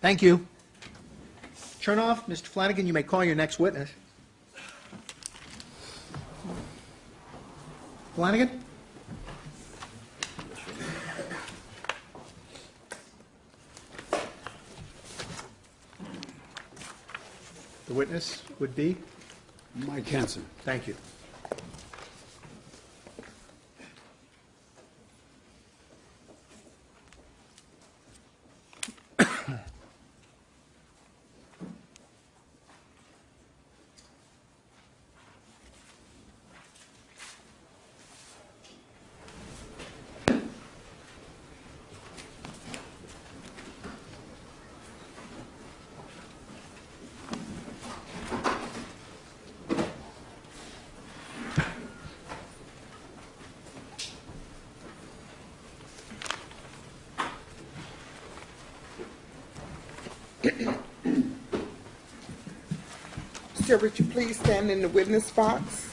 Thank you. Chernoff, Mr. Flanagan, you may call your next witness. Flanagan? The witness would be? Mike Henson. Thank you. Sir, would you please stand in the witness box?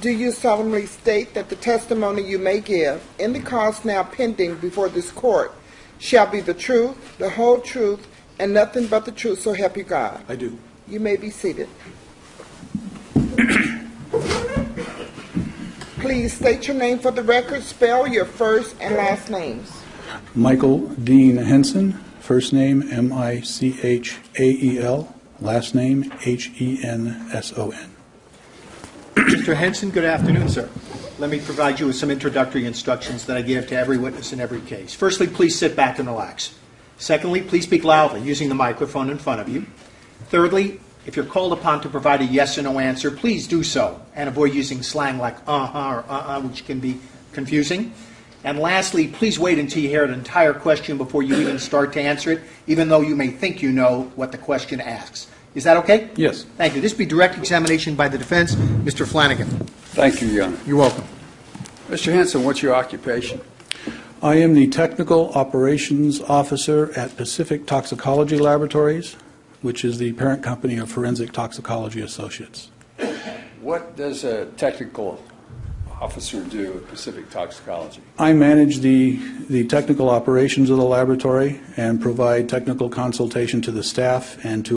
Do you solemnly state that the testimony you may give in the cause now pending before this court shall be the truth, the whole truth, and nothing but the truth, so help you God? I do. You may be seated. Please state your name for the record, spell your first and last names. Michael Dean Henson, first name M-I-C-H-A-E-L, last name H E N S O N. Mr. Henson, good afternoon, sir. Let me provide you with some introductory instructions that I give to every witness in every case. Firstly, please sit back and relax. Secondly, please speak loudly using the microphone in front of you. Thirdly, if you're called upon to provide a yes or no answer, please do so and avoid using slang like uh-huh or uh-uh, which can be confusing. And lastly, please wait until you hear an entire question before you even start to answer it, even though you may think you know what the question asks. Is that okay? Yes. Thank you. This be direct examination by the defense. Mr. Flanagan. Thank you, Your Honor. You're welcome. Mr. Henson, what's your occupation? I am the Technical Operations Officer at Pacific Toxicology Laboratories, which is the parent company of Forensic Toxicology Associates. What does a technical officer do at Pacific Toxicology? I manage the, the technical operations of the laboratory and provide technical consultation to the staff and to